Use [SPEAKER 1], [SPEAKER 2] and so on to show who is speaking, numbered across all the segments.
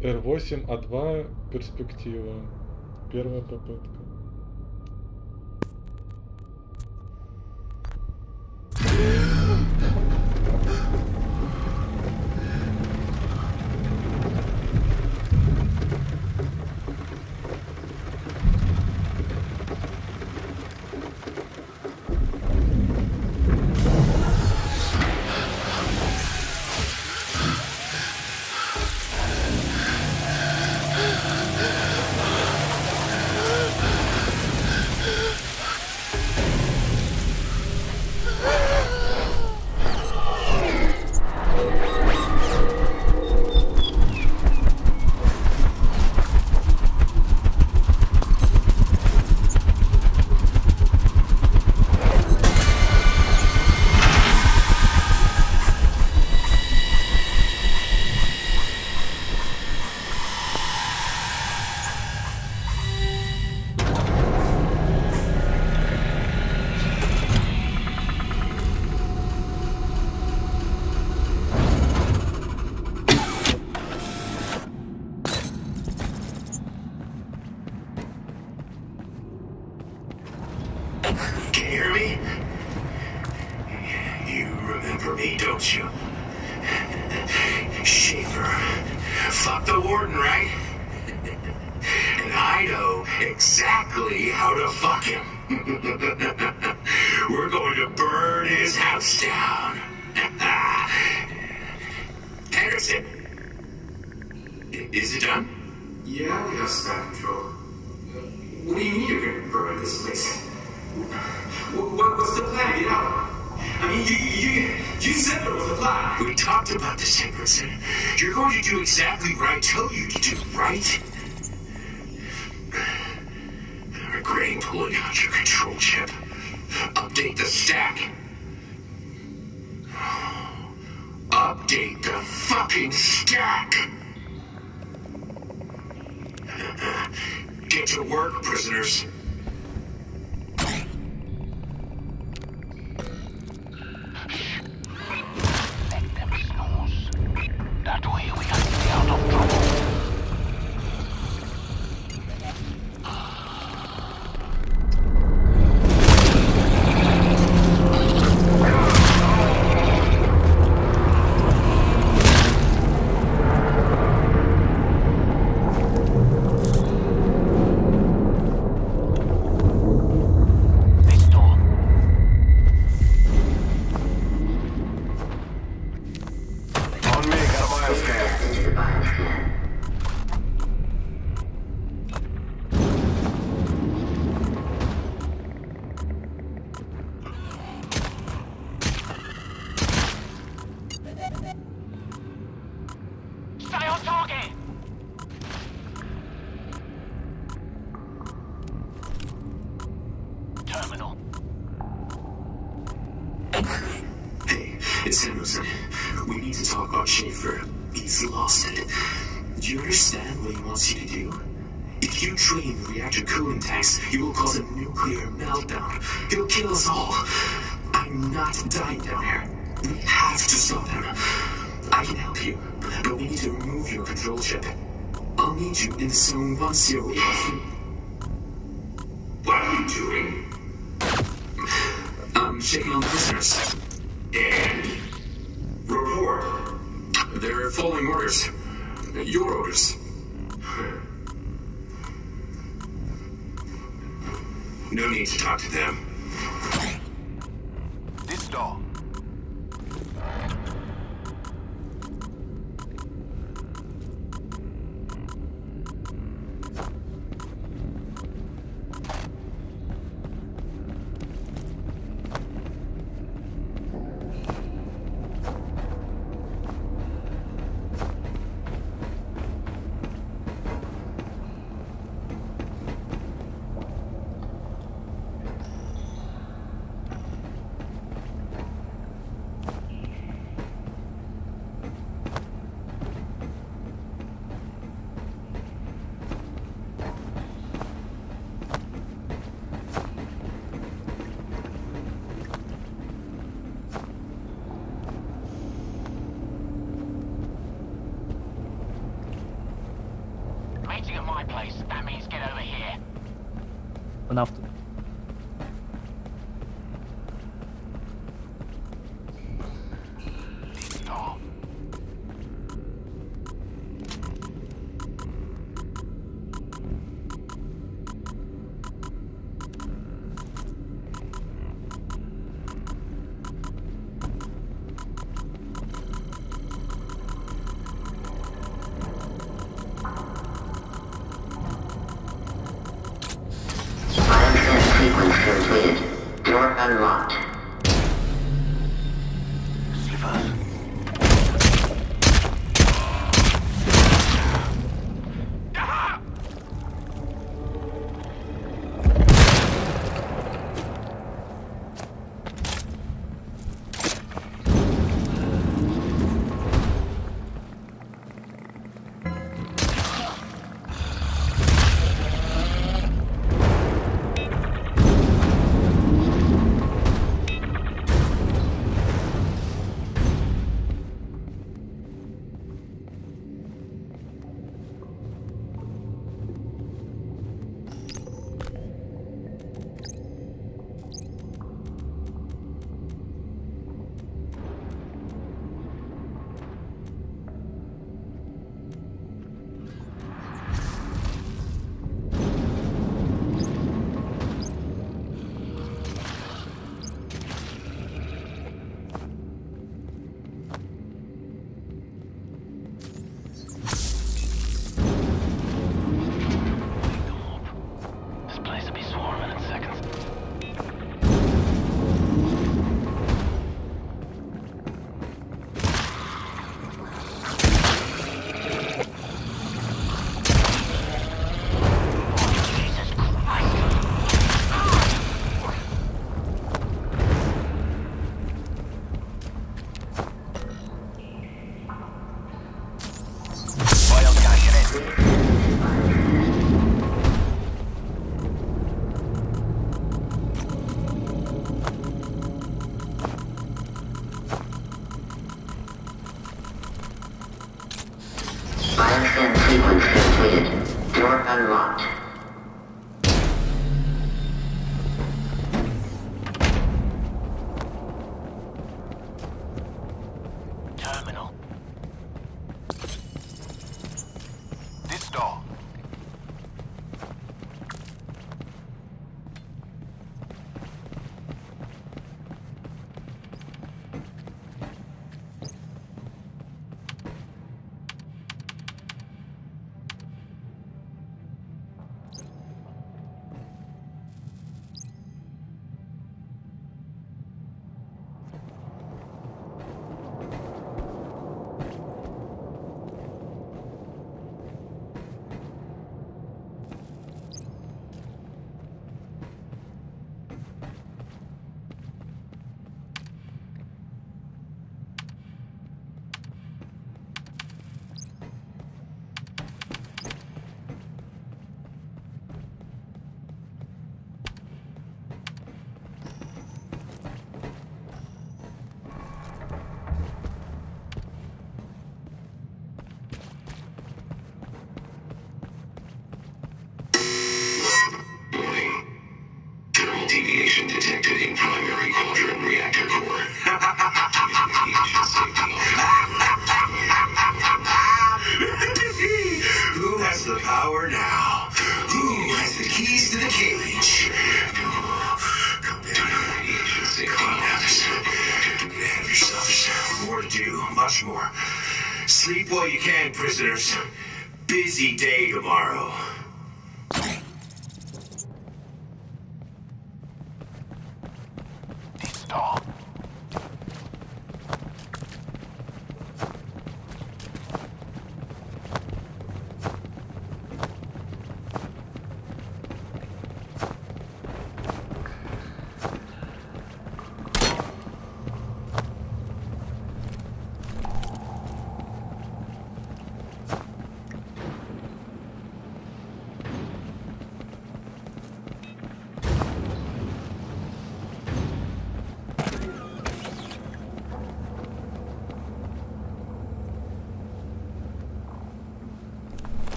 [SPEAKER 1] R8, А2, перспектива. Первая попытка.
[SPEAKER 2] It's. We need to talk about Schaefer. He's lost it. Do you understand what he wants you to do? If you drain reactor cooling tanks, you will cause a nuclear meltdown. He'll kill us all. I'm not dying down here. We have to stop him. I can help you, but we need to remove your control chip. I'll need you in zone 108. What are you doing? I'm checking on prisoners. And. They're following orders. Your orders. No need to talk to them.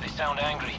[SPEAKER 3] They sound angry.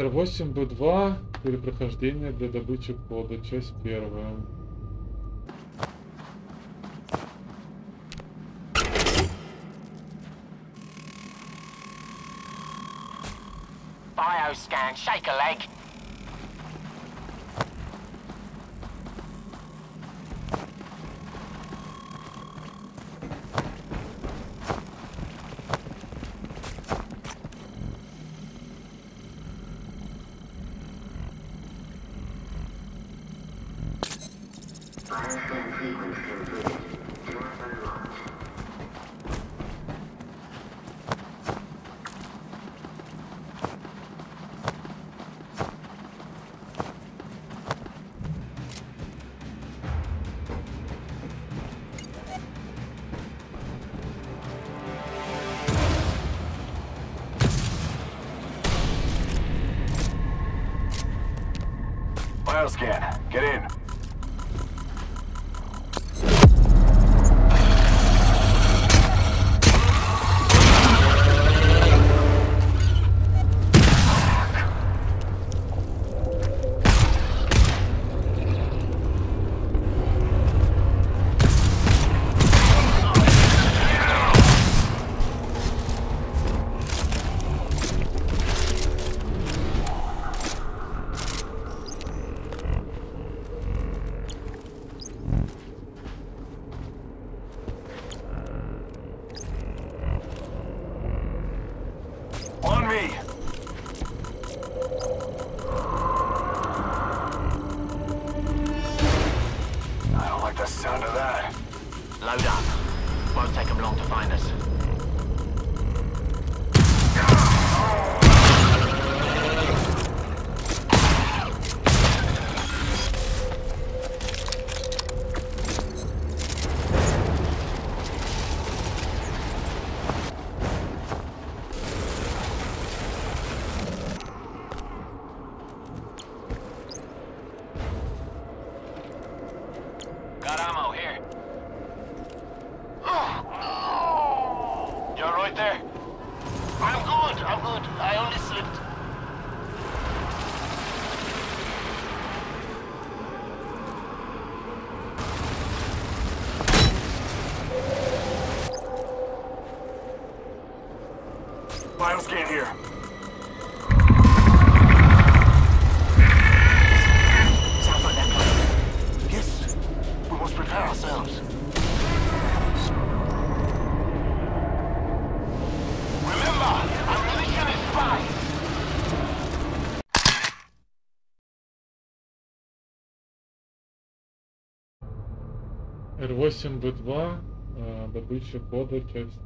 [SPEAKER 3] R8B2 перепрохождение для добычи кода, часть первая.
[SPEAKER 4] Bioscan, shake a leg.
[SPEAKER 5] scan. me!
[SPEAKER 4] Номер
[SPEAKER 3] 8 Б2, добыча кода, часть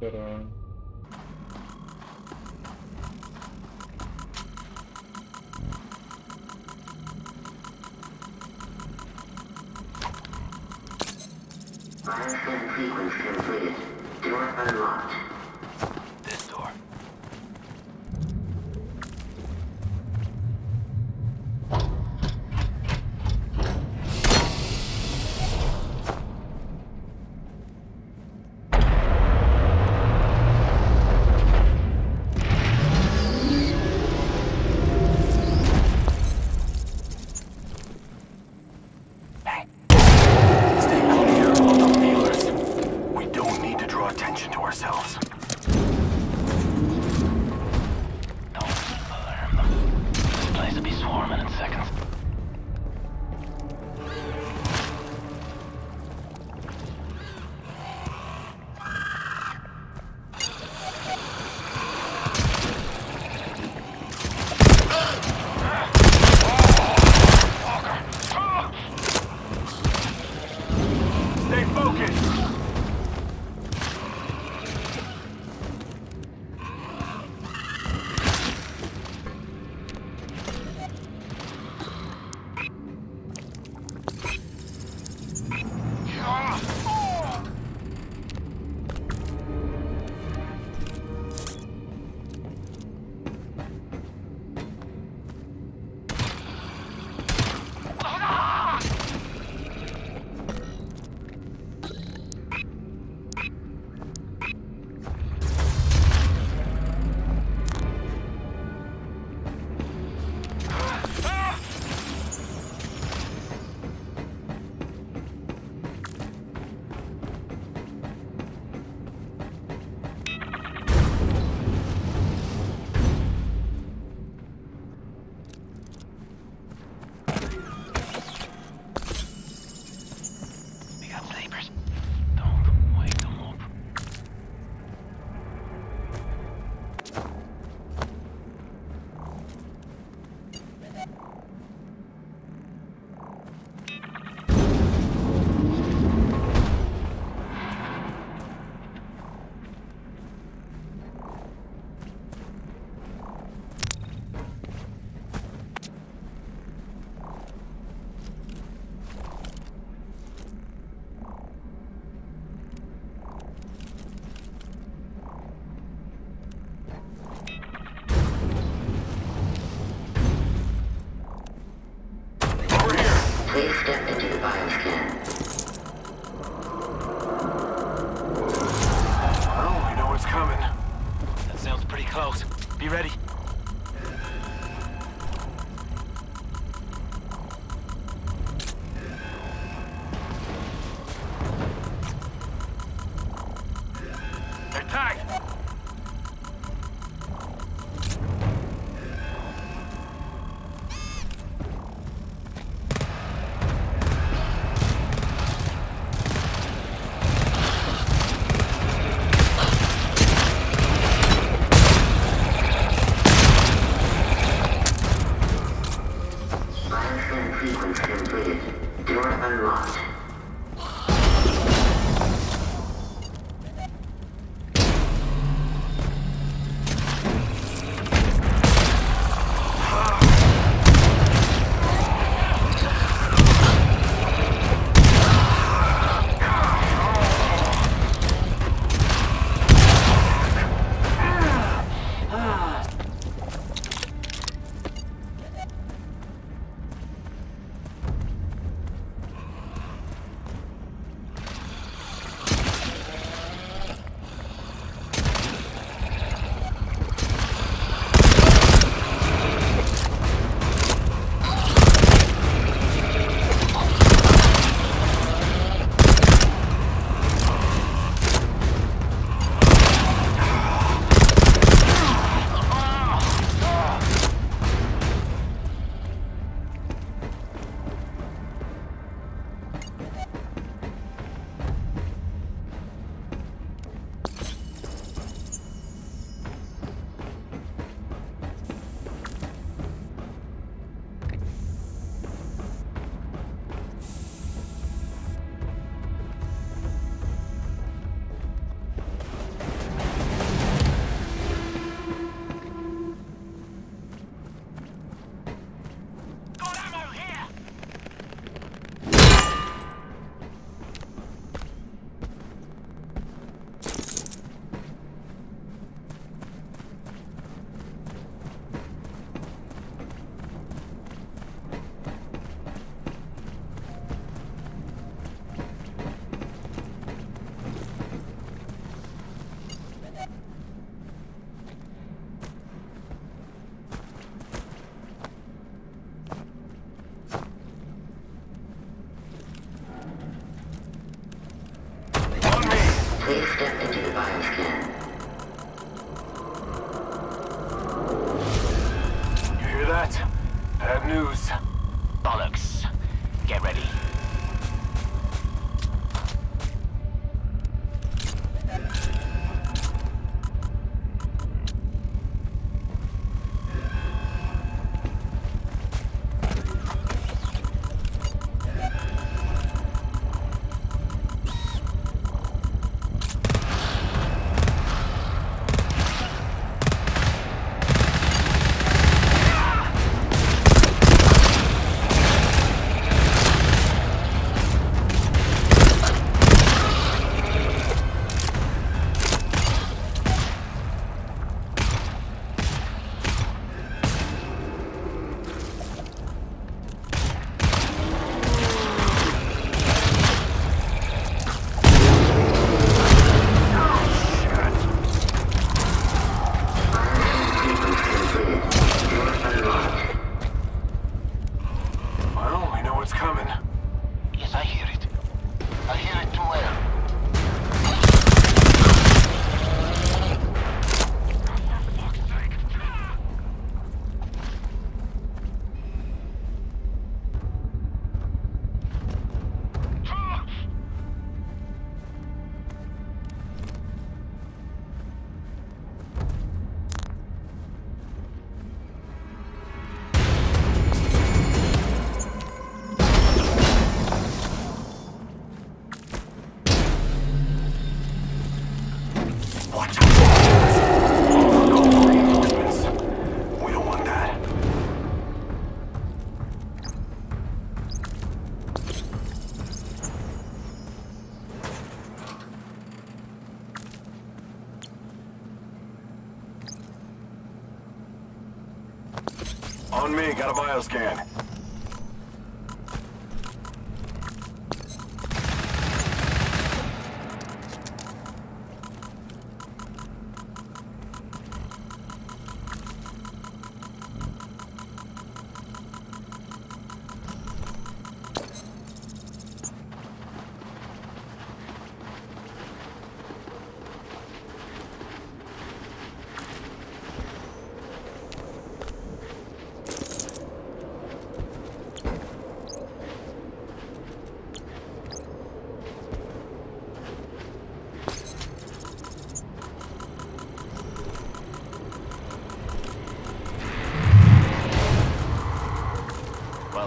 [SPEAKER 6] got
[SPEAKER 7] a bioscan.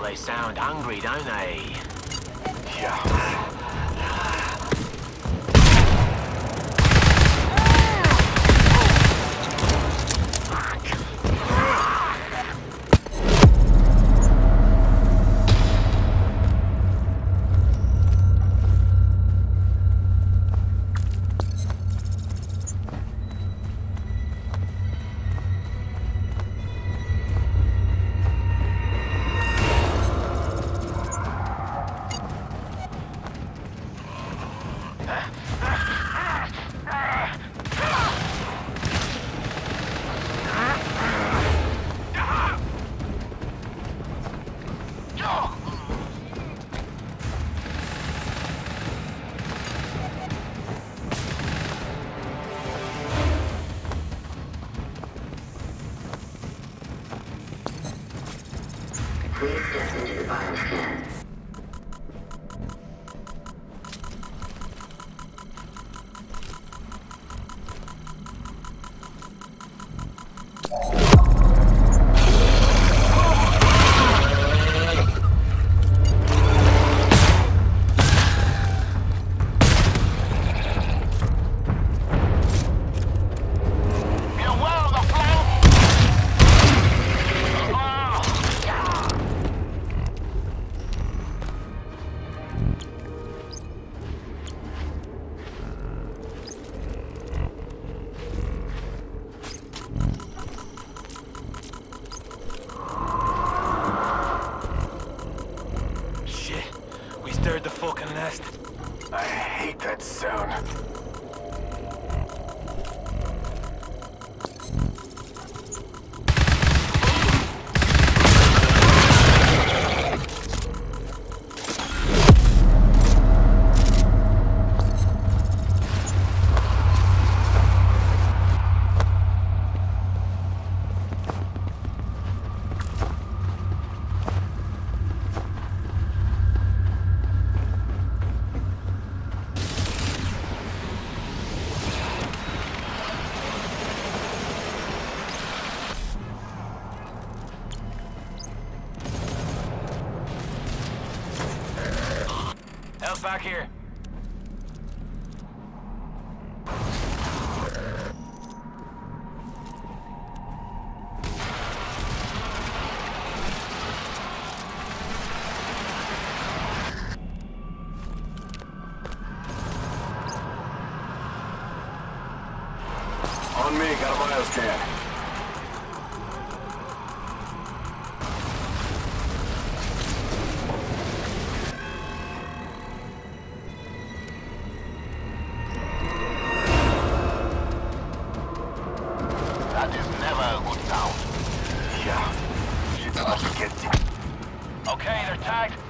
[SPEAKER 5] They sound hungry, don't they?
[SPEAKER 7] Yeah.
[SPEAKER 5] Back here. Okay,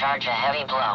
[SPEAKER 4] charge a heavy blow.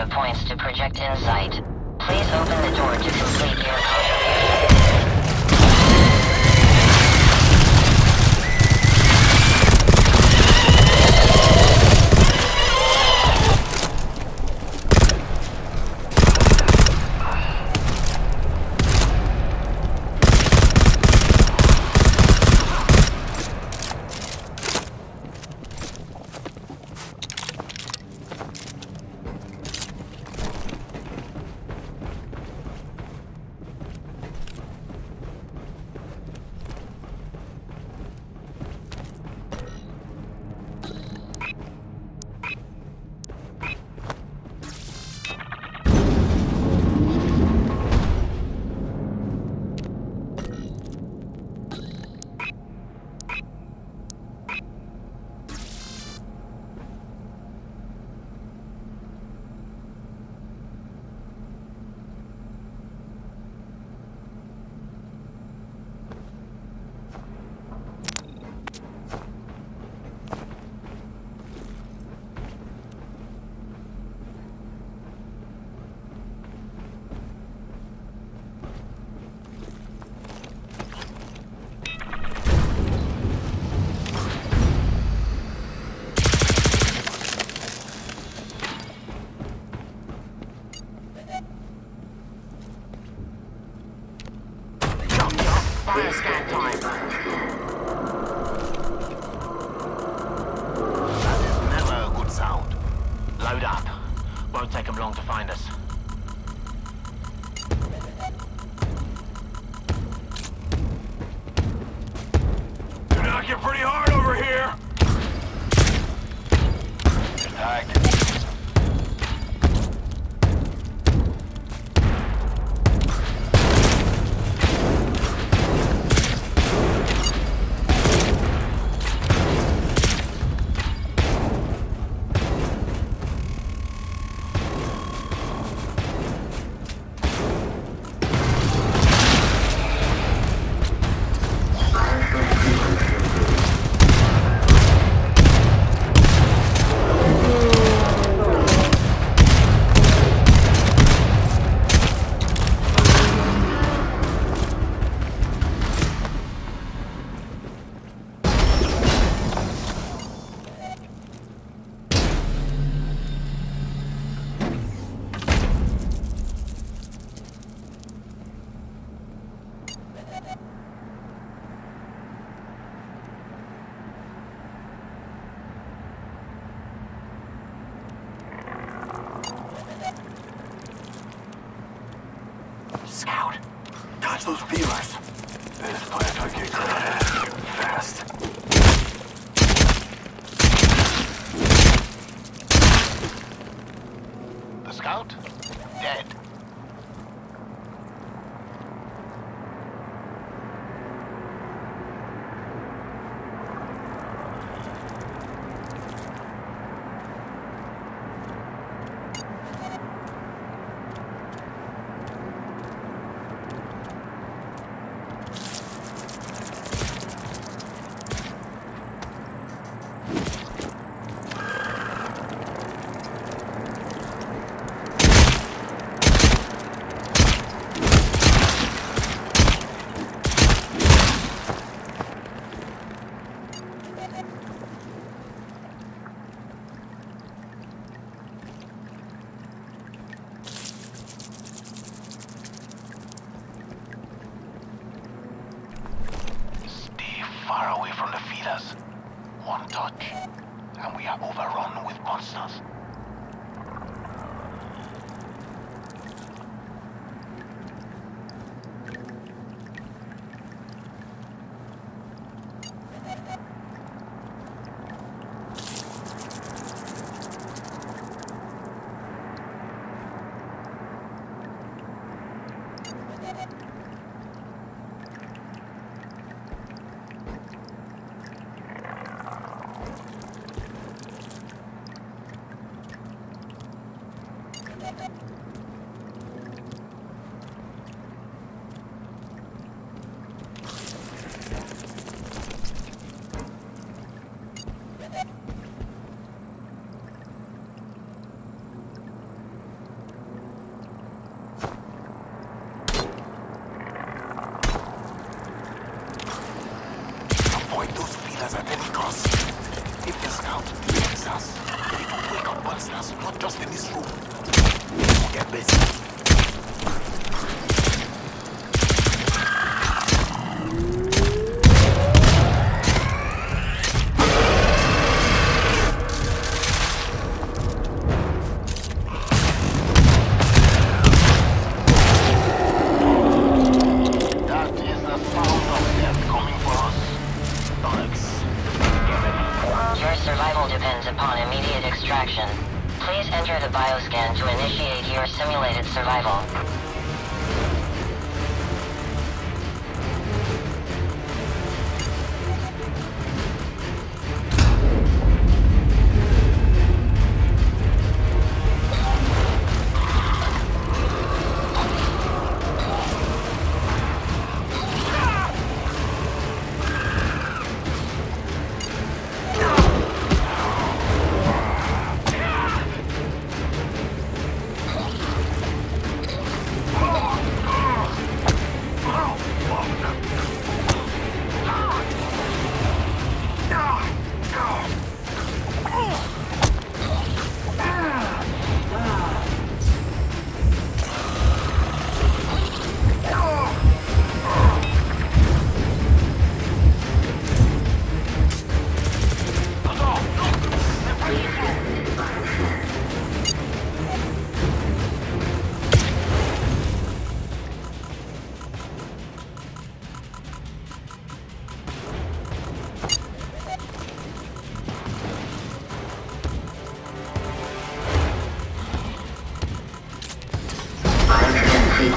[SPEAKER 5] data points to project insight. Please open the door to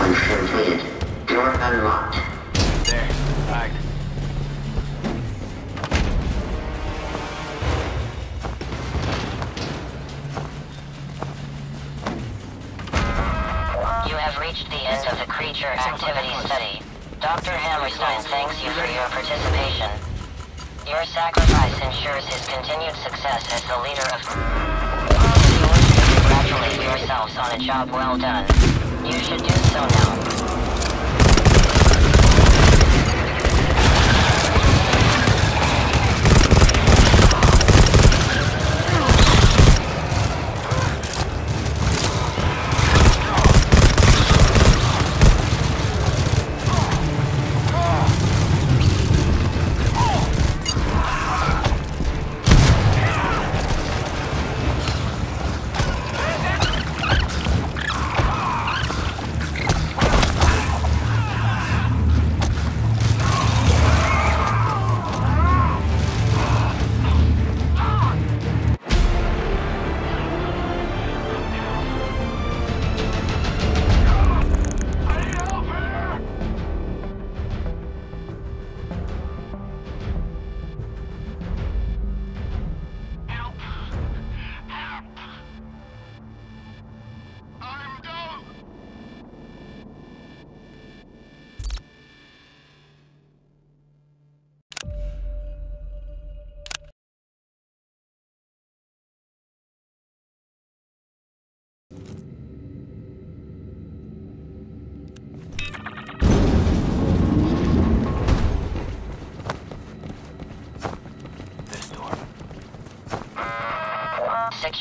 [SPEAKER 4] You have reached the end of the creature activity study. Dr. Hammerstein thanks you for your participation. Your sacrifice ensures his continued success as the leader of... You yourselves on a job well done, you should do so now.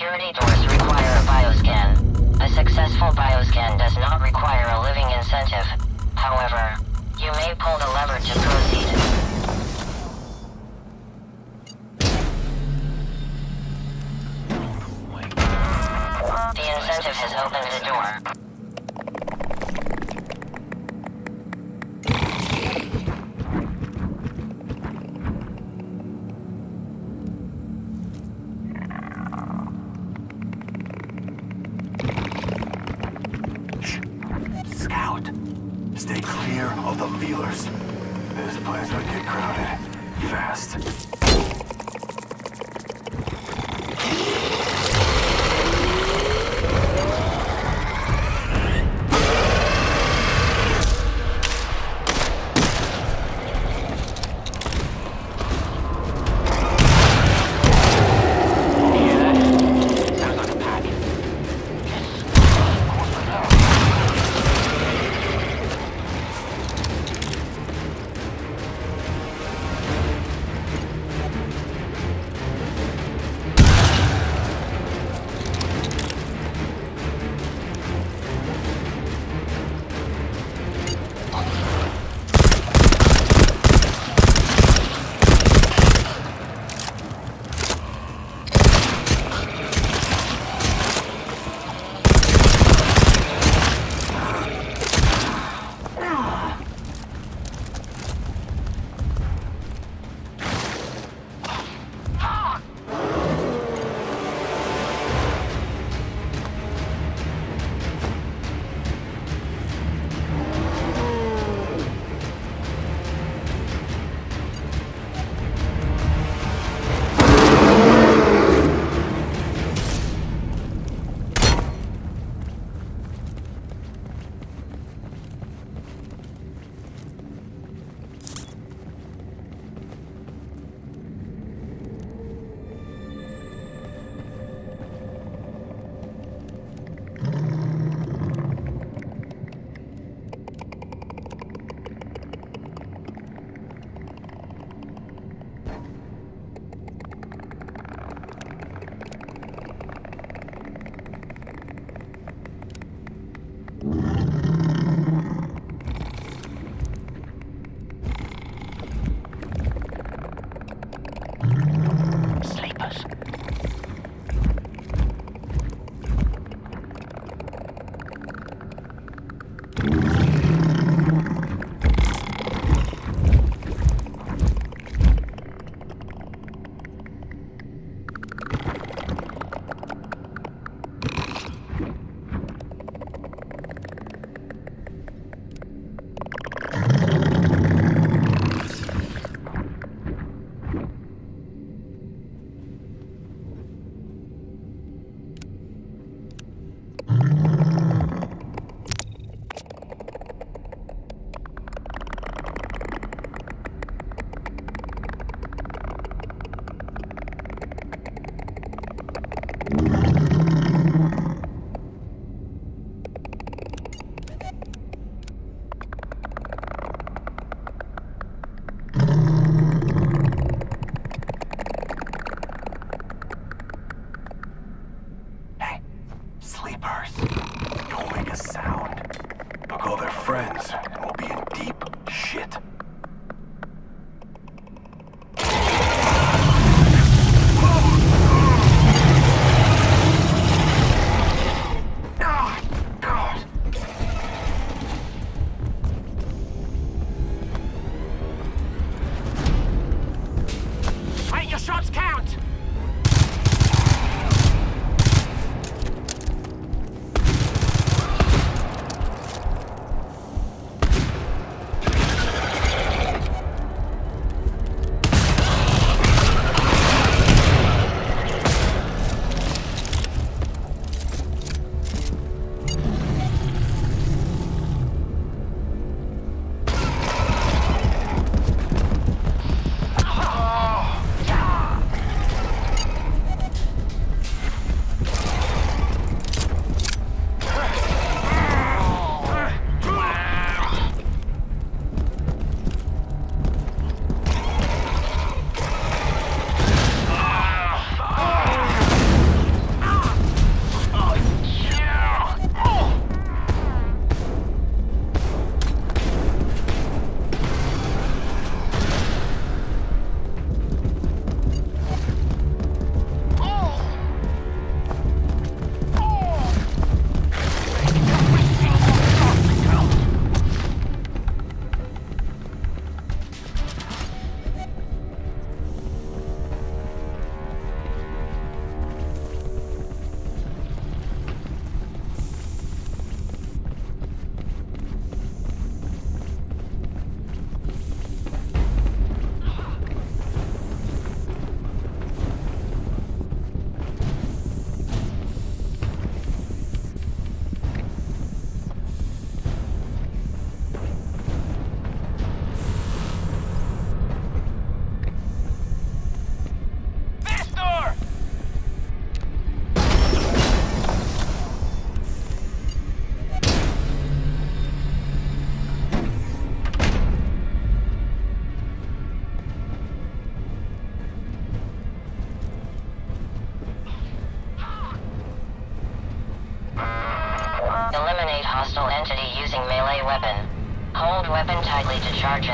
[SPEAKER 4] Security doors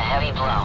[SPEAKER 4] heavy blow.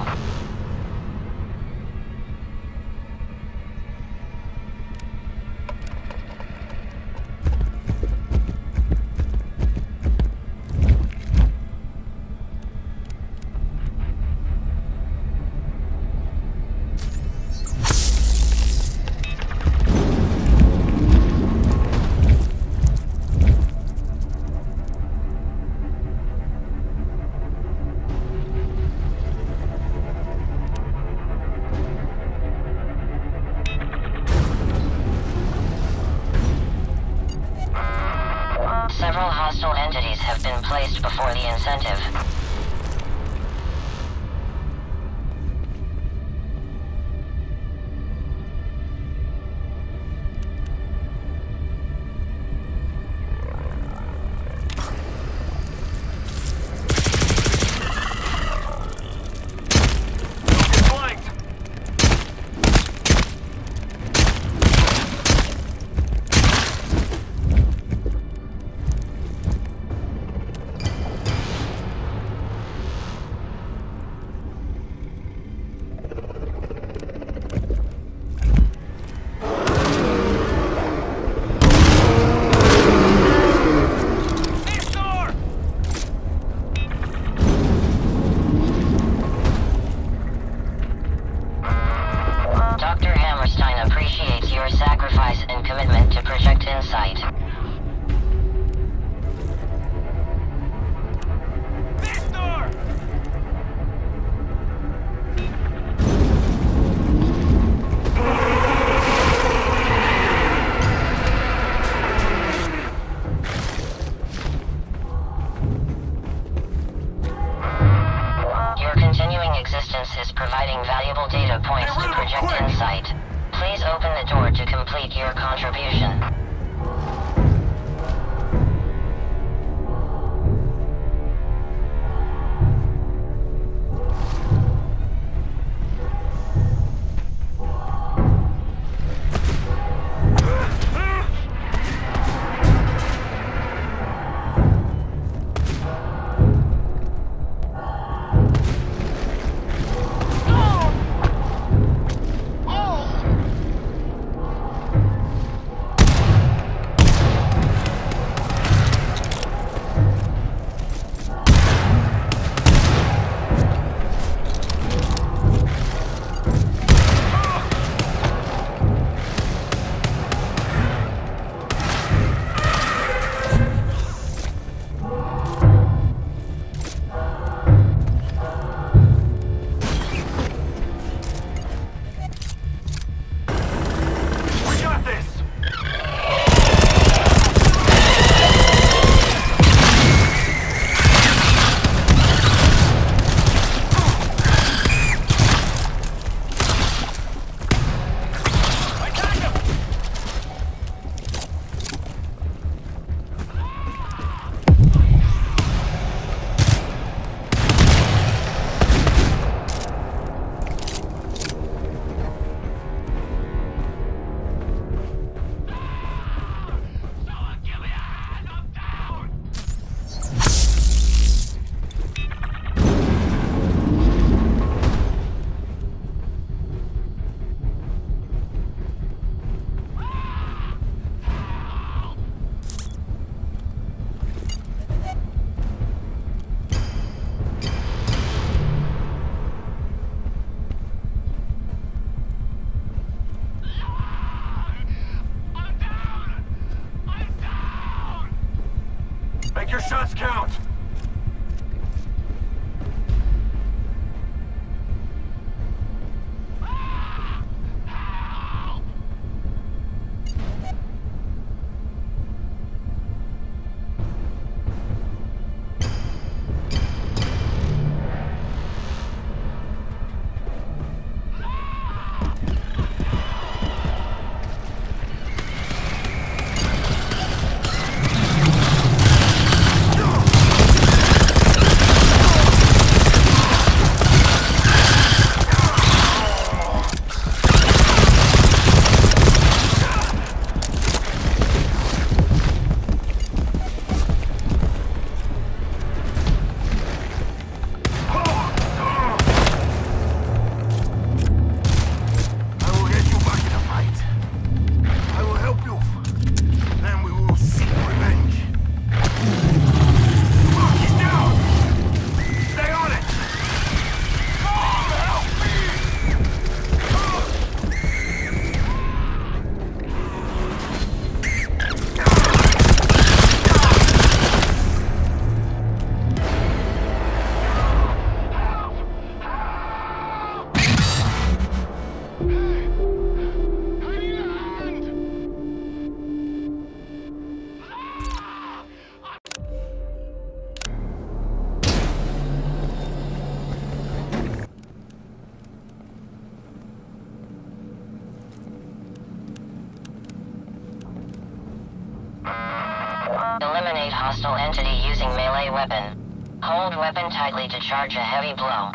[SPEAKER 4] Tightly to charge a heavy blow.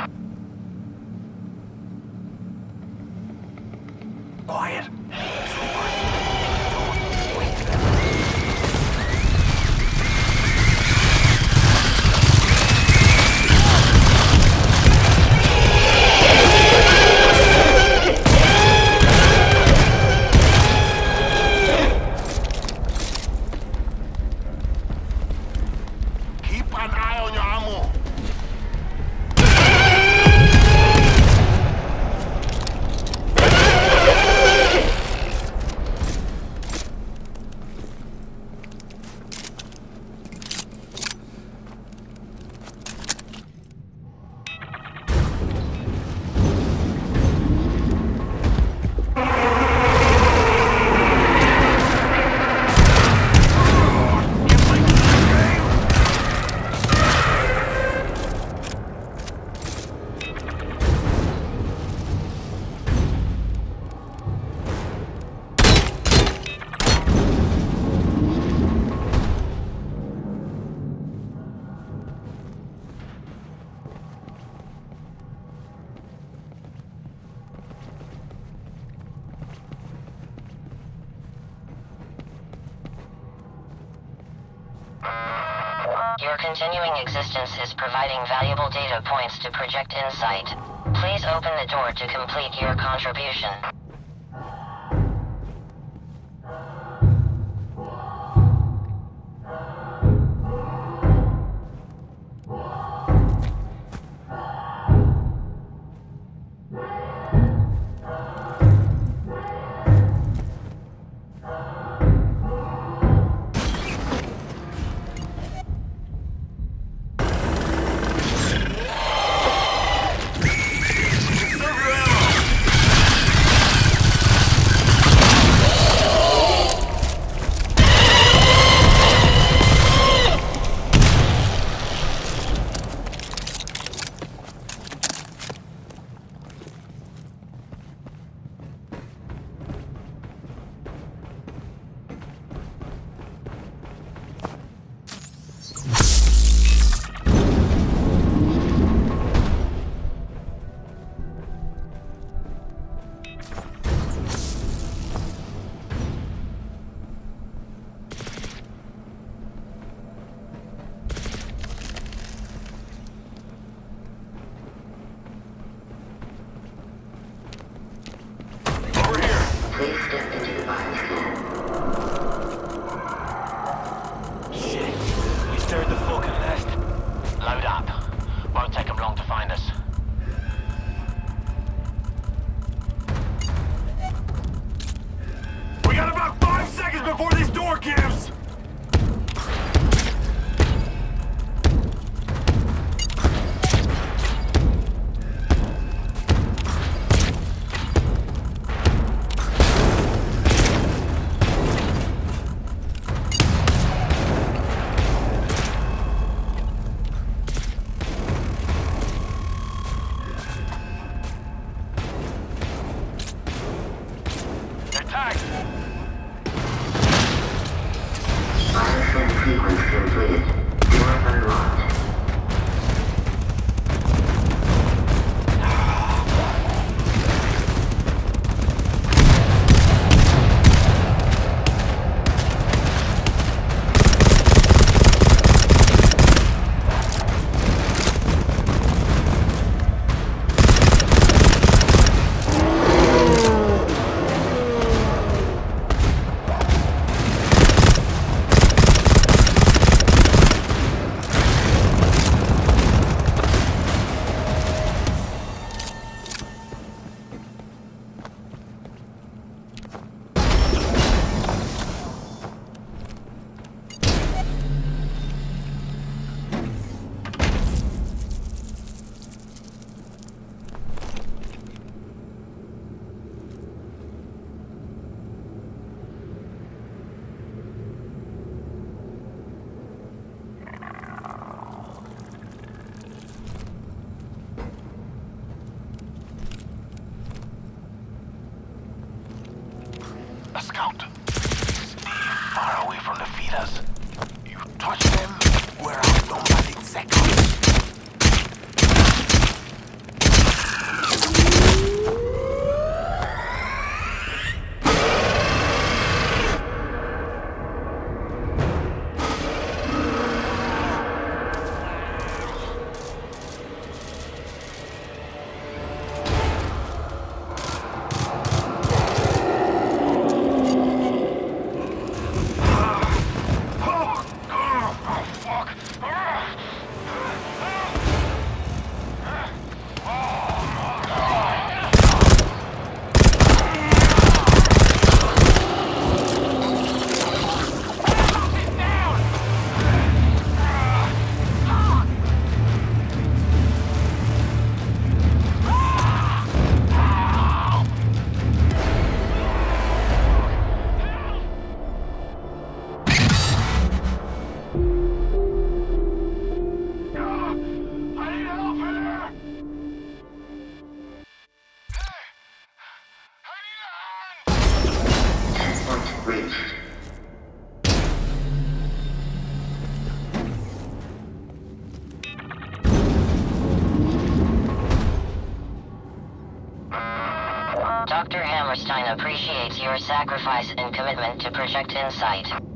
[SPEAKER 5] Your sacrifice and commitment to Project Insight.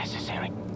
[SPEAKER 5] necessary.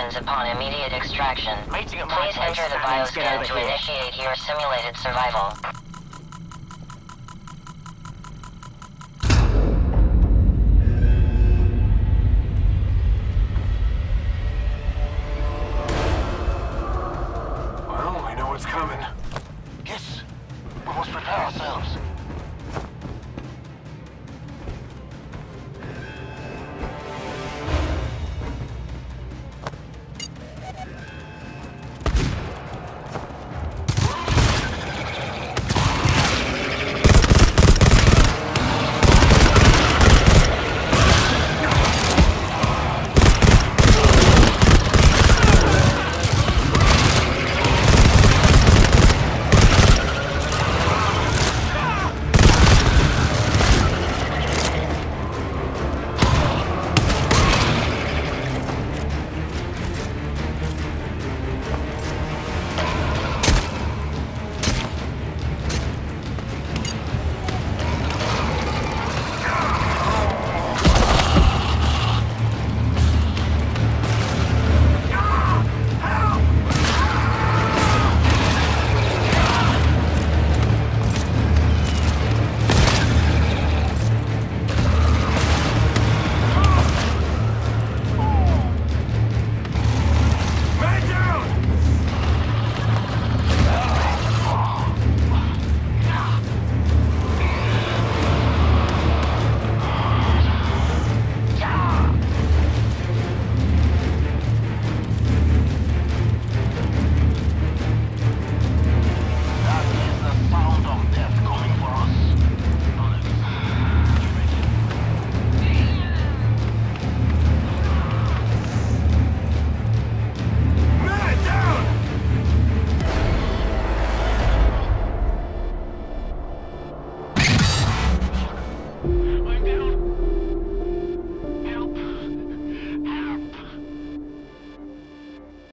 [SPEAKER 4] begins upon immediate extraction. Please enter the bioscan to initiate your simulated survival.